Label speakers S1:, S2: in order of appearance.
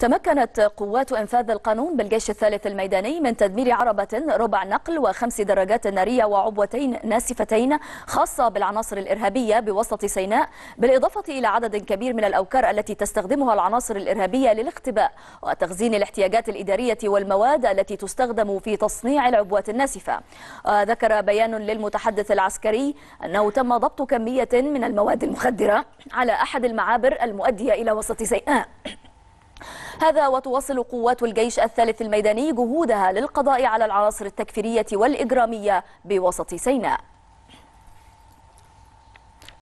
S1: تمكنت قوات إنفاذ القانون بالجيش الثالث الميداني من تدمير عربة ربع نقل وخمس دراجات نارية وعبوتين ناسفتين خاصة بالعناصر الإرهابية بوسط سيناء بالإضافة إلى عدد كبير من الأوكار التي تستخدمها العناصر الإرهابية للاختباء وتخزين الاحتياجات الإدارية والمواد التي تستخدم في تصنيع العبوات الناسفة. ذكر بيان للمتحدث العسكري أنه تم ضبط كمية من المواد المخدرة على أحد المعابر المؤدية إلى وسط سيناء. هذا وتواصل قوات الجيش الثالث الميداني جهودها للقضاء على العناصر التكفيرية والإجرامية بوسط سيناء.